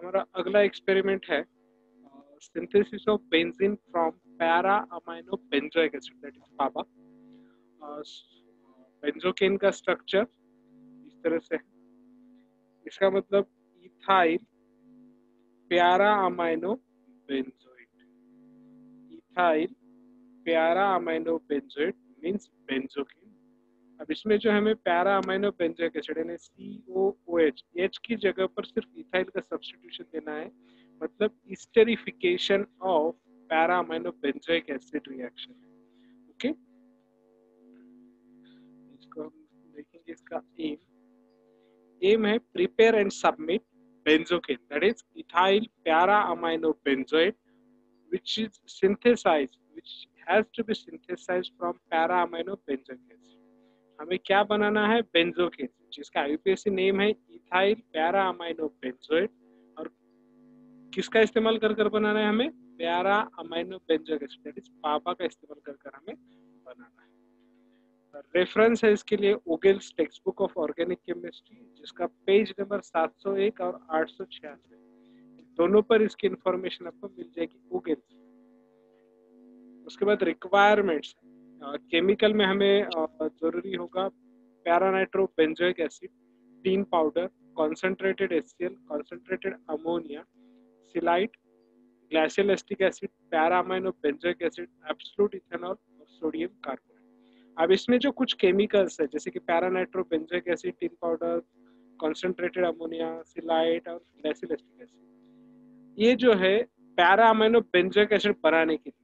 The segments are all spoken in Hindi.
हमारा अगला एक्सपेरिमेंट है synthesis of benzene from para amino benzoic acid that is PABA benzocaine का स्ट्रक्चर इस तरह से है। इसका मतलब ethyl para amino benzoate ethyl para amino benzoate means benzocaine अब इसमें जो हमें पैरा अमाइनो बेंजोइक एसिड यानी सी ओ ओ एच एच की जगह पर सिर्फ़ इथाइल का सब्सटीट्यूशन देना है मतलब esterification of para amino benzoic acid reaction okay इसको हम देखेंगे इसका एम एम है prepare and submit that is ethyl para amino benzoate which is synthesized which has to be synthesized from para amino benzoic acid हमें क्या बनाना है? बेंजोकेन जिसका यूपीएससी नेम है इथाइल पैरा अमाइनो बेंजोएट और किसका इस्तेमाल कर कर बनाना है हमें? पैरा अमाइनो बेंजोइक पापा का इस्तेमाल कर कर हमें बनाना है। रेफरेंस है इसके लिए Vogel's text book of organic chemistry जिसका पेज नंबर 701 और आठ दोनों पर इसकी इंफॉर्मेशन आपको मिल जाएगी ओगेल्स उसके बाद रिक्वायरमेंट्स केमिकल में हमें ज़रूरी होगा paranitro benzoic acid tin powder concentrated HCl concentrated ammonia celite glacial acetic acid paramino benzoic acid absolute ethanol और सोडियम कार्बोनेट अब इसमें जो कुछ केमिकल्स है, जैसे कि paranitro benzoic acid tin powder concentrated ammonia celite और एस्टिक एसिड ये जो है पैरामाइनो बेंजोइक एसिड बनाने के लिए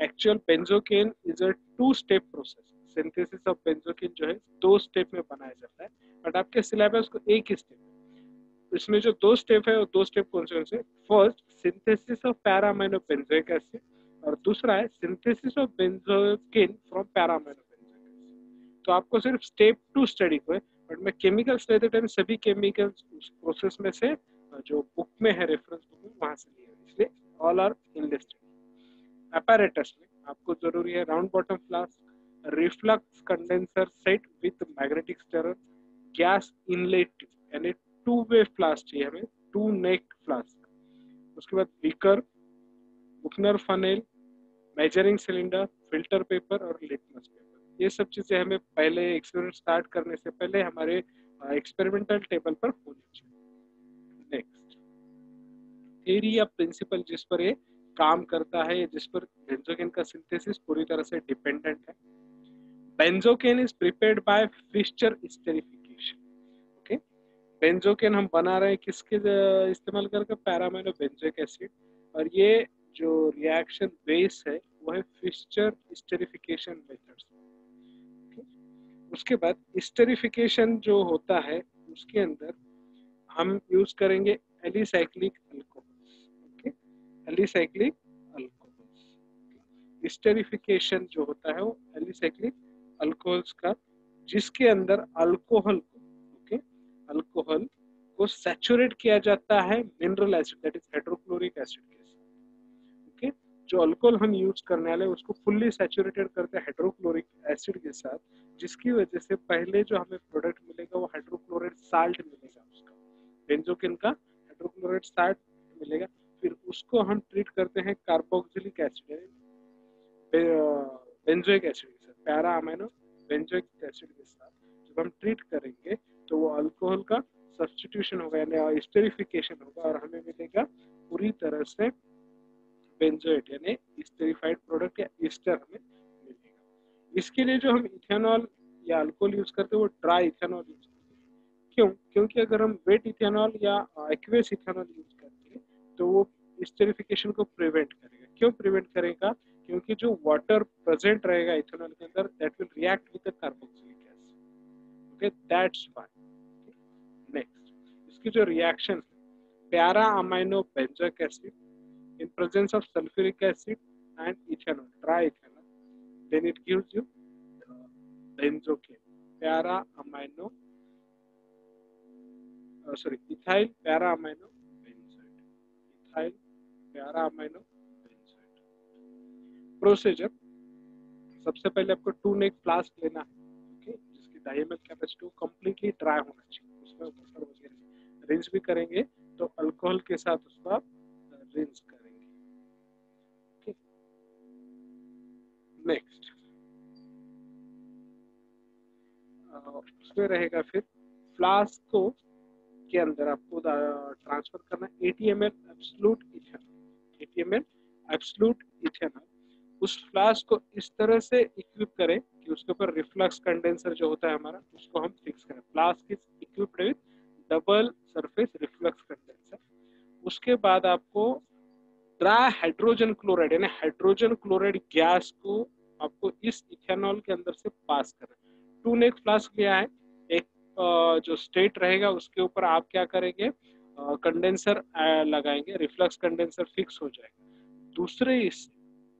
actual benzocaine is a two step process synthesis of benzocaine जो है, दो स्टेप में बनाया जाता है। बट आपके सिलेबस को एक ही स्टेप इसमें जो दो स्टेप है वो दो स्टेप कौन से first synthesis of para amino benzoic acid और दूसरा है synthesis of benzocaine from para amino तो आपको सिर्फ़ स्टेप टू स्टडी को है बट मैं केमिकल्स लेते टाइम सभी केमिकल्स उस प्रोसेस में से, जो बुक में है रेफरेंस बुक में, वहाँ से लिए इसलिए all are in listed apparatus में आपको ज़रूरी है round bottom flask reflux condenser set with magnetic stirrer gas inlet यानी टू वे फ्लास्क चाहिए हमें टू नेक फ्लास्क उसके बाद beaker Buchner funnel measuring cylinder filter paper और लिटमस पेपर ये सब चीज़ें हमें पहले एक्सपेरिमेंट स्टार्ट करने से पहले हमारे एक्सपेरिमेंटल टेबल पर होनी चाहिए। नेक्स्ट थ्योरी या प्रिंसिपल जिस पर ये काम करता है, जिस पर बेंजोकेन का सिंथेसिस पूरी तरह से डिपेंडेंट है। Benzocaine is prepared by Fischer esterification okay benzocaine हम बना रहे हैं किसके इस्तेमाल करके? पैरामाइनो बेंजोइक एसिड और ये जो रिएक्शन बेस है, वो है फिश्चर स्टेरिफिकेशन मेथड्स उसके बाद स्टेरिफिकेशन जो होता है, उसके अंदर हम यूज़ करेंगे alicyclic alcohol alicyclic alcohols. Esterification जो होता है वो एलिसाइक्लिक अल्कोहल्स का, जिसके अंदर अल्कोहल को ओके अल्कोहल को सैचुरेट किया जाता है mineral acid that is hydrochloric acid के साथ। ओके जो अल्कोहल हम यूज़ करने वाले उसको फुल्ली सैचुरेटेड करते हैं हाइड्रोक्लोरिक एसिड के साथ, जिसकी वजह से पहले जो हमें प्रोडक्ट मिलेगा वो हाइड्रोक्लोरेट साल्ट मिलेगा उसका। बेंजोकिन का हाइड्रोक्लोराइड साल्ट मिलेगा। फिर उसको हम ट्रीट करते हैं कार्बोक्सिलिक एसिड बेंजोइक एसिड के साथ, पैरा अमाइनो बेंजोइक एसिड के साथ। जब हम ट्रीट करेंगे तो वो अल्कोहल का सब्सटीट्यूशन होगा, यानी स्टेरिफिकेशन होगा, और हमें मिलेगा पूरी तरह से बेंजोइट यानी स्टेरिफाइड प्रोडक्ट या ईस्टर हमें मिलेगा। इसके लिए जो हम इथेनॉल या अल्कोहल यूज़ करते हैं, वो ड्राई इथेनॉल यूज़ करते हैं। क्यों? क्योंकि अगर हम वेट इथेनॉल या एक्वेस इथेनॉल यूज़ करेंगे तो वो स्टेरिफिकेशन को प्रिवेंट करेगा। क्यों प्रिवेंट करेगा? क्योंकि जो वाटर प्रेजेंट रहेगा इथेनॉल के अंदर that will react with the carboxylic acid okay that's why next इसकी जो reaction para amino benzoic acid in presence of sulfuric acid and ethanol dry ethanol then it gives you uh, benzocane para amino uh, sorry ethyl para amino para amino procedure सबसे पहले आपको टू नेक फ्लास्क लेना है ओके जिसकी डायमंड कैपेसिटी कंप्लीटली ड्राई होना चाहिए। उसमें वाटर वगैरह रिंस भी करेंगे तो अल्कोहल के साथ उसका रिंस करेंगे नेक्स्ट उसमें रहेगा फिर फ्लास्क को के अंदर आपको ट्रांसफ़र करना eighty M L absolute ethanol eighty M L absolute ethanol उस फ्लास्क को इस तरह से इक्विप करें कि उसके ऊपर रिफ्लक्स कंडेंसर जो होता है हमारा, उसको हम फिक्स करें। Flask is equipped with double surface reflux condenser उसके बाद आपको ड्राई हाइड्रोजन क्लोराइड यानी हाइड्रोजन क्लोराइड गैस को आपको इस इथेनॉल के अंदर से पास करना टू नेक्स्ट फ्लास्क लिया है। एक जो स्टेट रहेगा, उसके ऊपर आप क्या करेंगे? कंडेंसर लगाएँगे, रिफ्लक्स कंडेंसर फिक्स हो जाएगा। दूसरे इस,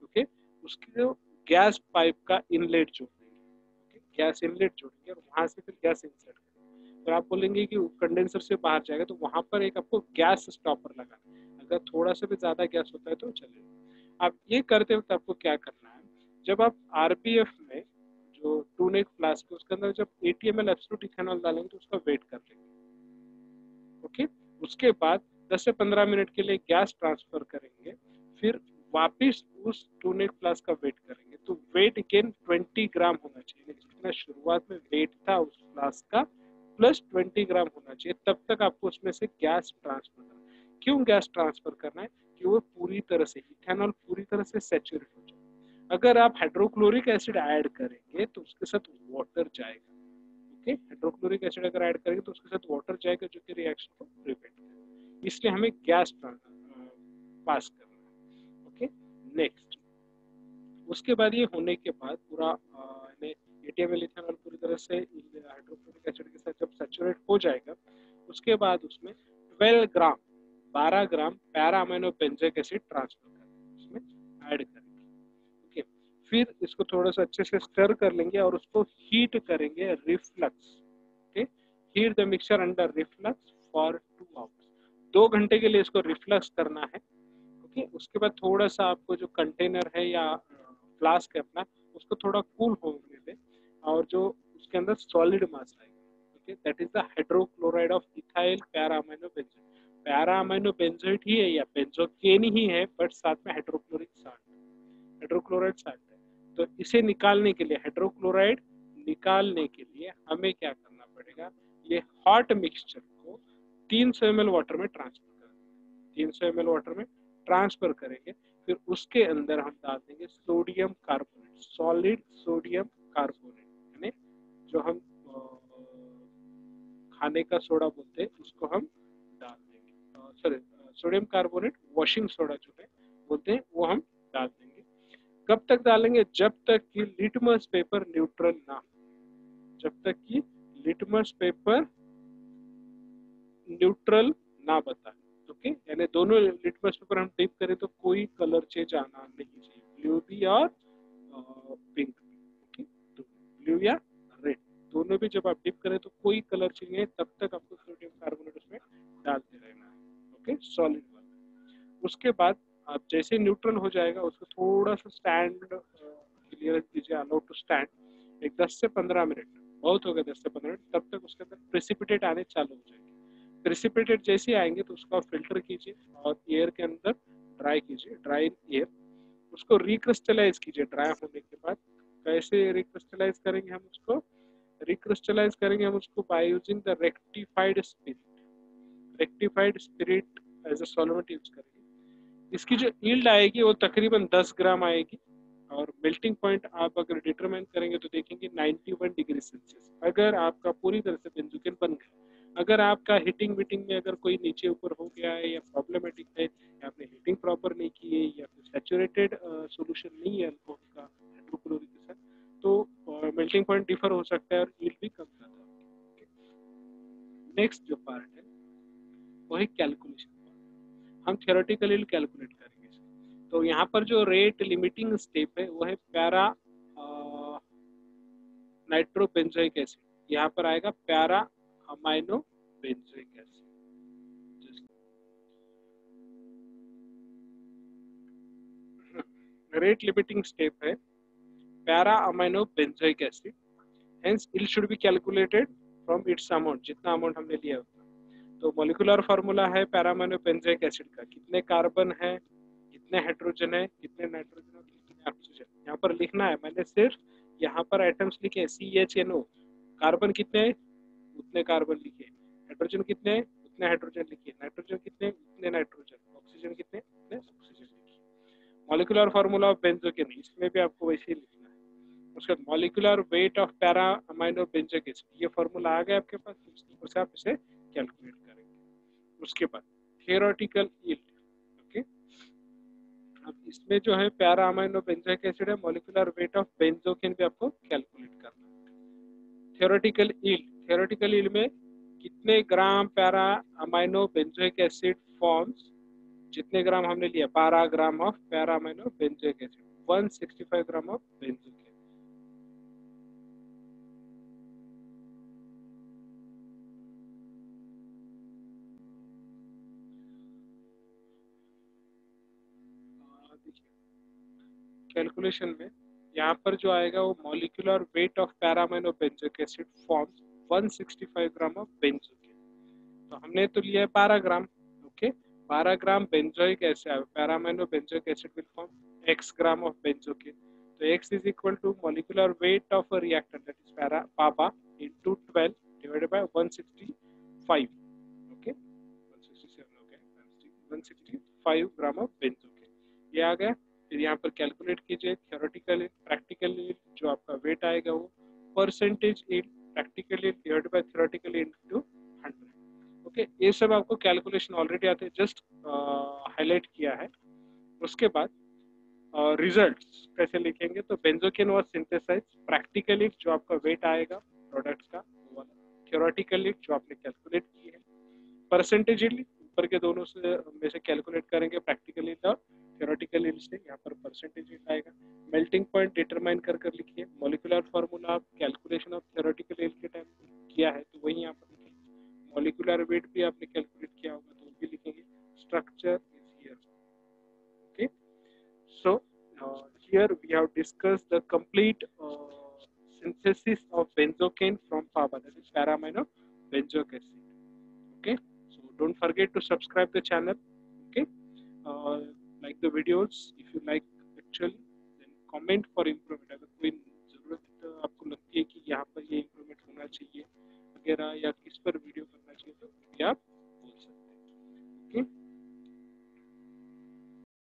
ओके, उसके जो गैस पाइप का इनलेट जोड़ेंगे गैस इनलेट जोड़ेंगे और वहाँ से फिर गैस इंसर्ट करेंगे। तो आप बोलेंगे कि कंडेंसर से बाहर जाएगा तो वहाँ पर एक आपको गैस स्टॉपर लगाना अगर थोड़ा सा भी ज़्यादा गैस होता है तो चलेगा आप ये करते वक्त आपको क्या करना है, जब आप आरपीएफ में जो टू नेक फ्लास्क उसके अंदर जब A T M L ethanol डालेंगे तो उसका वेट कर लेंगे। ओके? उसके बाद 10 से 15 मिनट के लिए गैस ट्रांसफ़र करेंगे, फिर वापिस उस टू नेक फ्लास्क का वेट करेंगे। तो वेट अगेन 20 ग्राम होना चाहिए, जितना शुरुआत में वेट था उस फ्लास्क का, प्लस 20 ग्राम होना चाहिए, तब तक आपको उसमें से गैस ट्रांसफ़र करना क्यों गैस ट्रांसफ़र करना है? कि वो पूरी तरह से इथेनॉल पूरी तरह से सेचुरेट हो जाए। अगर आप हाइड्रोक्लोरिक एसिड ऐड करेंगे तो उसके साथ वाटर जाएगा। ओके हाइड्रोक्लोरिक एसिड अगर ऐड करेंगे तो उसके साथ वाटर जाएगा जो कि रिएक्शन को प्रिवेंट करेगा इसलिए हमें गैस पास करना है। ओके नेक्स्ट उसके बाद ये होने के बाद पूरा एटीएमएल इथेनॉल पूरी तरह से हाइड्रोक्लोरिक एसिड के साथ जब सैचुरेट हो जाएगा, उसके बाद उसमें 12 gram 12 gram para amino benzoic acid transfer करना उसमें ऐड करें फिर इसको थोड़ा सा अच्छे से स्टर कर लेंगे और उसको हीट करेंगे reflux okay heat the mixture under reflux for two hours दो घंटे के लिए इसको रिफ्लक्स करना है ओके उसके बाद थोड़ा सा आपको जो कंटेनर है या फ्लास्क है अपना, उसको थोड़ा कूल होने दें और जो उसके अंदर सॉलिड मास आएगा okay that is the hydrochloride of ethyl para amino benzoate para amino benzoate ही है या बेंजोकेन ही है बट साथ में हाइड्रोक्लोरिक साल्ट हाइड्रोक्लोराइड साल्ट तो इसे निकालने के लिए हाइड्रोक्लोराइड निकालने के लिए हमें क्या करना पड़ेगा? ये हॉट मिक्सचर को 300 सौ वाटर में ट्रांसफ़र करेंगे 300 सौ एम वाटर में ट्रांसफ़र करेंगे, फिर उसके अंदर हम डाल देंगे sodium carbonate solid sodium carbonate यानी जो हम खाने का सोडा बोलते हैं, उसको हम डाल देंगे। Sorry sodium carbonate washing soda जो है, बोलते हैं, वो हम कब तक डालेंगे? जब तक कि लिटमस पेपर न्यूट्रल ना जब तक कि लिटमस पेपर न्यूट्रल ना बताए, ओके? यानी दोनों लिटमस पेपर हम डिप करें तो कोई कलर चेंज आना नहीं चाहिए। ब्लू भी और पिंक भी, ओके? तो ब्लू या रेड, दोनों भी जब आप डिप करें तो कोई कलर चाहिए तब तक आपको सोडियम कार्बोनेट उसमें डालते रहना है, ओके? सॉलिड वाला। उसके बाद आप जैसे न्यूट्रल हो जाएगा, उसको थोड़ा सा स्टैंड क्लियर कीजिए अलाउ टू स्टैंड एक 10 से 15 मिनट, बहुत हो गया 10 से 15 मिनट, तब तक उसके अंदर प्रेसिपिटेट आने चालू हो जाएँगे। प्रेसिपिटेट जैसे आएँगे तो उसको फ़िल्टर कीजिए और एयर के अंदर ड्राई कीजिए ड्राई एयर उसको रिक्रिस्टलाइज कीजिए ड्राई होने के बाद। कैसे रिक्रिस्टलाइज करेंगे हम उसको? रिक्रिस्टलाइज करेंगे हम उसको by using the rectified spirit rectified spirit as a solvent use करेंगे। इसकी जो ईल्ड आएगी वो तकरीबन 10 ग्राम आएगी। और मेल्टिंग पॉइंट आप अगर डिटरमाइन करेंगे तो देखेंगे 91 डिग्री सेल्सियस अगर आपका पूरी तरह से बेंजुकेन बन गया, अगर आपका हीटिंग वीटिंग में अगर कोई नीचे ऊपर हो गया है या प्रॉब्लमेटिक है, या आपने हीटिंग प्रॉपर नहीं की है, या फिर सेचुरेटेड सोल्यूशन नहीं है अल्कोहल का हाइड्रोक्लोरिक के साथ तो मेल्टिंग पॉइंट डिफर हो सकता है और ईल्ड भी कम ज़्यादा नेक्स्ट जो पार्ट है, वो है कैलकुलेशन हम थियोरेटिकली कैलकुलेट करेंगे तो यहाँ पर जो रेट लिमिटिंग स्टेप है, वो है प्यारा नाइट्रोबेंजोइक एसिड यहाँ पर आएगा para amino benzoic acid rate limiting step है para amino benzoic acid hence it should be calculated from its amount जितना अमाउंट हमने लिया तो मोलिकुलर फार्मूला है पैरामाइनो बेंजोइक एसिड का। कितने कार्बन है, कितने हाइड्रोजन है, कितने नाइट्रोजन और कितने ऑक्सीजन यहाँ पर लिखना है, मैंने सिर्फ़ यहाँ पर आइटम्स लिखे C H N O carbon कितने उतने कार्बन लिखे हाइड्रोजन कितने उतने हाइड्रोजन लिखिए नाइट्रोजन कितने उतने नाइट्रोजन ऑक्सीजन कितने उतने ऑक्सीजन लिखिए मॉलिकुलर फार्मूला ऑफ़ बेंजोकेन इसमें भी आपको वैसे ही लिखना है। उसके बाद molecular weight of para amino acid ये फार्मूला आ गया आपके पास उसके ऊपर से आप इसे कैलकुलेट उसके बाद थियोरेटिकल यील्ड ओके अब इसमें जो है पैरा अमाइनो बेंजोइक एसिड है मॉलिकुलर वेट ऑफ़ बेंजोकेन भी आपको कैलकुलेट करना है। थियोरेटिकल यील्ड थियोरेटिकल यील्ड में कितने gram para amino benzoic acid forms जितने ग्राम हमने लिया 12 gram of para amino benzoic acid 165 gram of benzoic calculation में, यहाँ पर जो आएगा वो molecular weight of para amino benzoic acid forms 165 gram of benzocaine तो हमने तो लिया है 12 gram okay 12 gram benzoic acid para amino benzoic acid will form x gram of benzocaine तो x is equal to molecular weight of a reactant, that is para papa into 12 divided by 165 okay? 167 okay? 165 gram of benzocaine ये आ गया फिर यहाँ पर कैलकुलेट कीजिए थियोरेटिकल प्रैक्टिकल जो आपका वेट आएगा वो percentage in practically divided by theoretically into 100 okay ये सब आपको कैलकुलेशन ऑलरेडी आते जस्ट हाईलाइट किया है। उसके बाद रिज़ल्ट uh, कैसे लिखेंगे? तो बेंजोकेन वॉज़ सिंथेसाइज प्रैक्टिकली जो आपका वेट आएगा प्रोडक्ट का वो थियोरेटिकली जो आपने कैलकुलेट की है। परसेंटेजली ऊपर के दोनों से में से कैलकुलेट करेंगे प्रैक्टिकली और थियोरेटिकल इल से यहाँ पर परसेंटेज आएगा मेल्टिंग पॉइंट डिटरमाइन कर कर लिखिए मोलिकुलर फार्मूला आप कैलकुलेशन ऑफ़ थियोरेटिकल इल के टाइम किया है तो वही यहाँ पर लिखेंगे मोलिकुलर वेट भी आपने कैलकुलेट किया होगा तो भी लिखेंगे structure is here okay so here we have discussed the complete uh, synthesis of benzocaine from PABA, that is para-amino benzoic acid. Okay, so don't forget to subscribe the channel. Okay, uh, like the videos, if you like actually then comment for improvement अगर कोई ज़रूरत तो आपको लगती है कि यहाँ पर ये इम्प्रूवमेंट होना चाहिए, वगैरह, या किस पर वीडियो करना चाहिए तो आप बोल सकते हैं ओके okay?